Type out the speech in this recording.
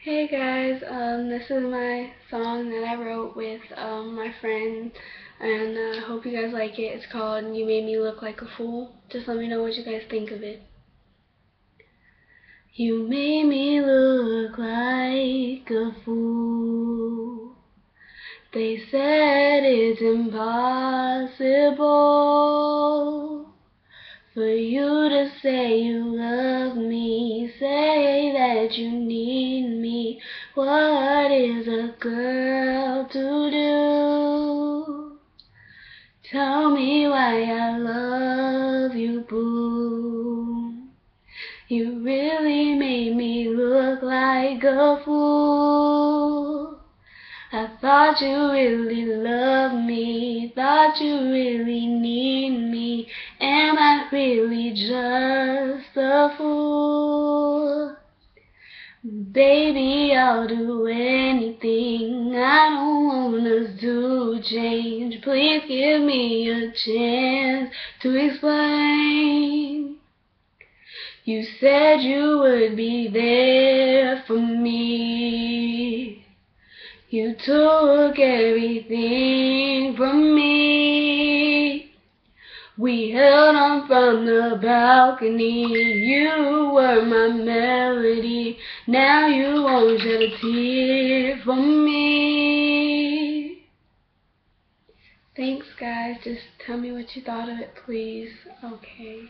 Hey guys, um, this is my song that I wrote with um, my friend, and I uh, hope you guys like it. It's called You Made Me Look Like a Fool. Just let me know what you guys think of it. You made me look like a fool. They said it's impossible for you to say you love me, say that you need. What is a girl to do? Tell me why I love you, boo. You really made me look like a fool. I thought you really loved me, thought you really need me. Am I really just a fool? Baby, I'll do anything. I don't wanna do change. Please give me a chance to explain. You said you would be there for me. You took everything from me. We held on from the balcony. You were my melody. Now you won't shed a tear for me. Thanks, guys. Just tell me what you thought of it, please. Okay.